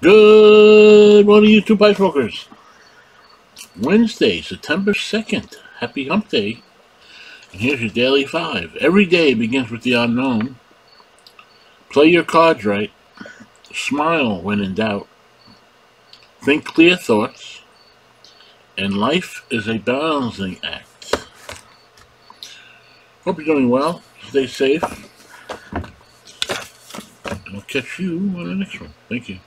Good morning, YouTube two pipe smokers. Wednesday, September 2nd. Happy hump day. And here's your daily five. Every day begins with the unknown. Play your cards right. Smile when in doubt. Think clear thoughts. And life is a balancing act. Hope you're doing well. Stay safe. And I'll catch you on the next one. Thank you.